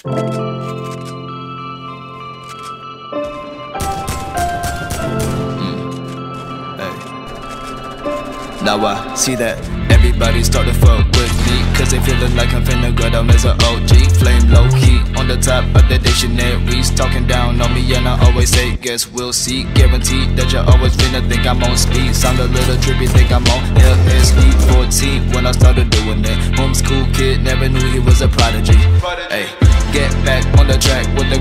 Mm. Now I see that everybody start to fuck with me Cause they feeling like I'm finna go down as a OG Flame low key on the top of the dictionaries Talking down on me and I always say guess we'll see. Guaranteed that you always finna think I'm on speed. Sound a little trippy, think I'm on LSD 14 when I started doing it Homeschool kid, never knew he was a prodigy. Hey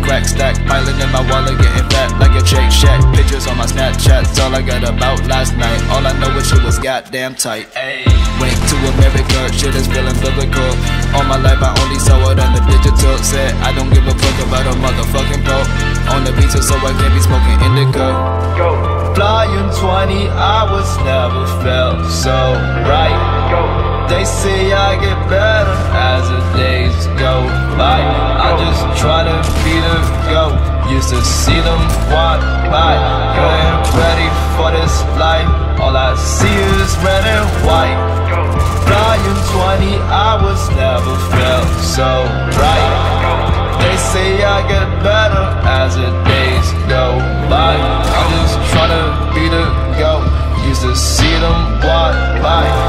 track with the crack stack Piling in my wallet, getting fat like a Shake Shack Pictures on my Snapchat's all I got about last night All I know is she was goddamn tight Ay. Went to America, shit is feeling biblical All my life I only saw it on the digital Said I don't give a fuck about a motherfucking pope. On the beach so I can't be smoking indica Go. Flying 20 hours never felt so right Go. They say I get better as the days go by. I just try to be the go Used to see them walk by. Getting ready for this life. All I see is red and white. Flying 20 hours never felt so right. They say I get better as the days go by. I just try to be the go Used to see them walk by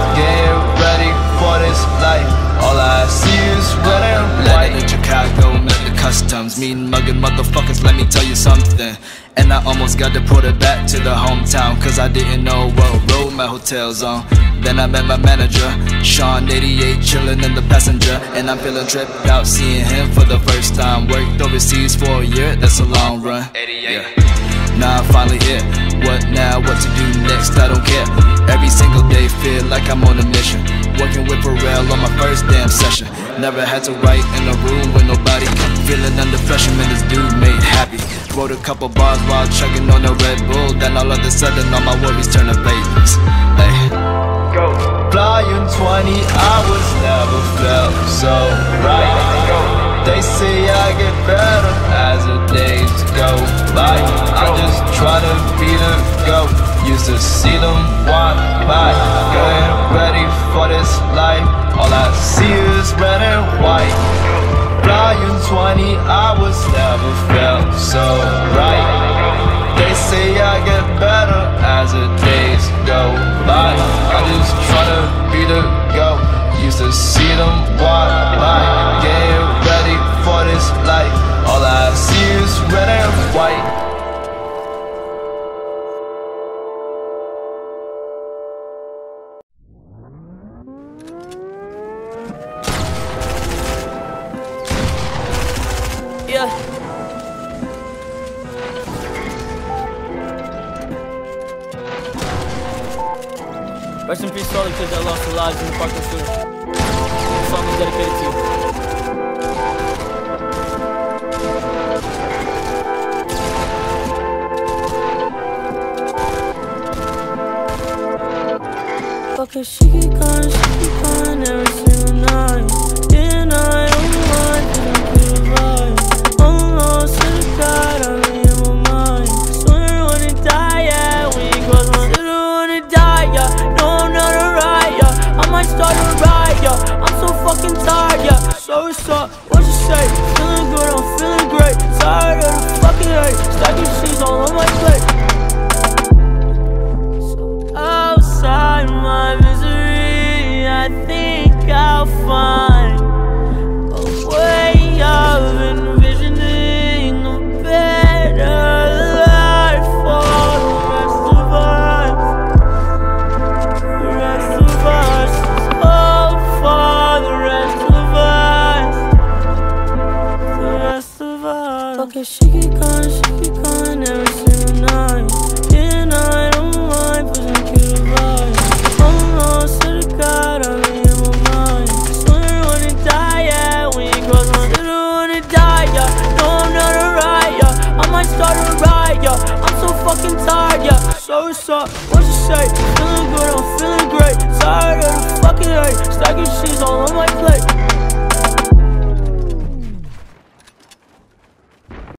customs Mean mugging motherfuckers, let me tell you something. And I almost got deported back to the hometown Cause I didn't know what road my hotel's on. Then I met my manager, Sean 88 chilling in the passenger. And I'm feeling tripped out seeing him for the first time. Worked overseas for a year, that's a long run. 88 yeah. Now I'm finally here, What now, what to do next, I don't care. Every single day feel like I'm on a mission. Working with Pharrell on my first damn session Never had to write in a room with nobody Feeling under pressure, man, this dude made happy. Wrote a couple bars while chugging on a Red Bull. Then all of a sudden all my worries turn to vapors. Hey. Go. Flying 20 hours never felt so right. Go. They say I get better as the days go by. I just try to be the go Used to see them walk by. Getting ready for this life All I see is red and white Flying 20 hours never felt so right. They say I get better as the days go by. I just try to be the go Used to see them walk by. Getting ready for this life. All I see is red and white Yeah. Rest in peace the kids that lost their lives in the Parkland shooting. This song is dedicated to you. Fuck it, she keep calling, she keep what's up? What you say? Feeling good, I'm feeling great. Tired of the fucking hate. Stacking cheese all on my plate. outside my misery, I think I'll find it, she keep calling, she keep calling every single night. And I don't mind pushing through the vibe. I'm lost to the God, I'm in my mind. Swear wanna die, yeah, when you cross my Still don't wanna die, yeah. No, I'm not alright, yeah. I might start a riot, yeah. I'm so fucking tired, yeah. So what's up? What you say? Feeling good, I'm feeling great. Tired of the fucking hate. Stacking cheese all on my plate.